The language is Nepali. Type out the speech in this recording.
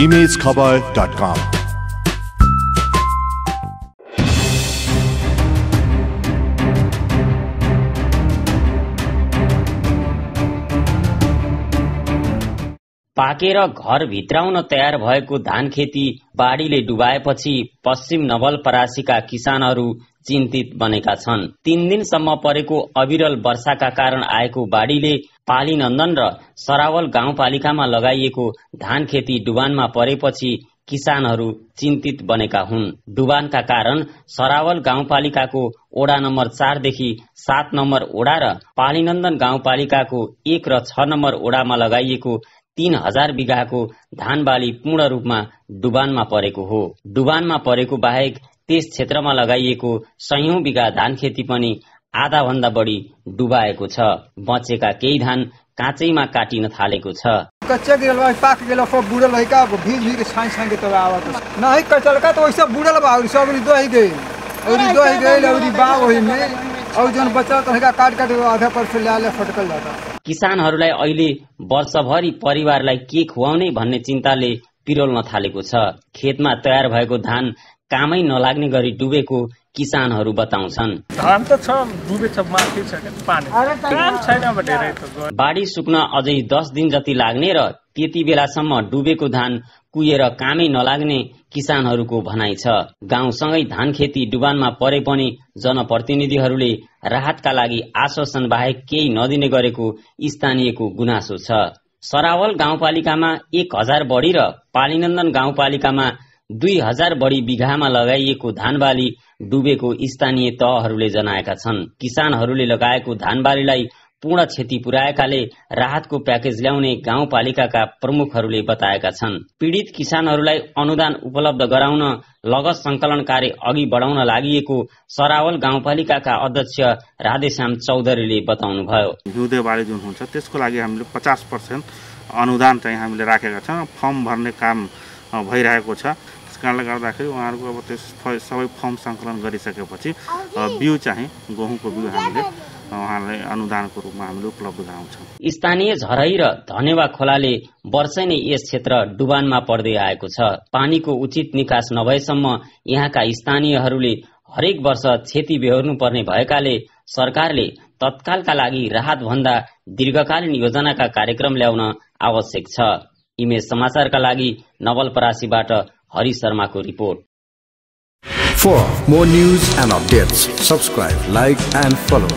emailscowboy.com. पाकेर घर भित्राउन तयार भएको धान खेती बाढीले डुबाएपछि पश्चिम नवलपरासीका किसानहरू चिन्तित बनेका छन्। तीन दिनसम्म परेको अविरल वर्षाका कारण आएको बाढीले पालीनन्दन र सरावल गाउँपालिकामा लगाइएको धान खेती डुबानमा परेपछि किसानहरू चिन्तित बनेका हुन्। डुबानका कारण सरावल गाउँपालिकाको ओडा नम्बर चारदेखि सात नम्बर ओडा र पालीनन्दन गाउँपालिकाको एक र छ नम्बर ओडामा लगाइएको तीन हजार बिघाको धान बाली पूर्ण रूपमा डुबानमा परेको हो। डुबानमा परेको बाहेक त्यस क्षेत्रमा लगाइएको सयौं बिघा धान खेती पनि आधा भन्दा बढी डुबाएको छ। बचेका केही धान काँचैमा काटिन थालेको छ। किसानहरूलाई अहिले वर्षभरि परिवारलाई के खुवाउने भन्ने चिन्ताले पिरोल्न थालेको छ। खेतमा तयार भएको धान कामै नलाग्ने गरी डुबेको किसानहरू बताउँछन्। धान त छ डुबेछ माथि छ क्या? पानी। काम छैन अब धेरै त गयो। बाढी सुक्न अझै दस दिन जति लाग्ने र त्यति बेलासम्म डुबेको धान कुहिएर कामै नलाग्ने किसानहरूको भनाइ छ। गाउँसँगै धान खेती डुबानमा परे पनि जनप्रतिनिधिहरूले राहतका लागि आश्वासन बाहेक केही नदिने गरेको स्थानीयको गुनासो छ। सरावल गाउँपालिकामा एक हजार बढी र पालीनन्दन गाउँपालिकामा दुई हजार बढी बिघामा लगाइएको धानबाली डुबेको स्थानीय तहहरूले जनाएका छन्। किसानहरूले लगाएको धानबालीलाई पूर्ण क्षति पुर्याएकाले राहतको प्याकेज ल्याउने गाउँपालिकाका प्रमुखहरूले बताएका छन्। पीड़ित किसानहरूलाई अनुदान उपलब्ध गराउन लगत संकलन कार्य अघि बढाउन लागि सरावल गाउँपालिकाका अध्यक्ष राधेश्याम चौधरीले बताउनुभयो। हिउँदे बाढी जुन हुन्छ त्यसको लागि हामीले पचास पर्सेन्ट अनुदान चाहिँ हामीले राखेका छौँ। फर्म भर्ने काम भइरहेको छ। त्यस कारणले गर्दाखेरि उहाँहरूको अब त्यस सबै फर्म सङ्कलन गरिसकेपछि बिउ चाहिँ गहुँको बिउ हामीले उहाँलाई अनुदानको रूपमा हामीले उपलब्ध गराउँछौँ। स्थानीय झरै र धनेवा खोलाले वर्षै नै यस क्षेत्र डुबानमा पर्दै आएको छ। पानीको उचित निकास नभएसम्म यहाँका स्थानीयहरूले हरेक वर्ष क्षति बेहोर्नु पर्ने भएकाले सरकारले तत्कालका लागि राहत भन्दा दीर्घकालीन योजनाका कार्यक्रम ल्याउन आवश्यक छ। इमेज समाचारका लागि नवलपरासीबाट हरि शर्माको report. For more news and update subscribe like and follow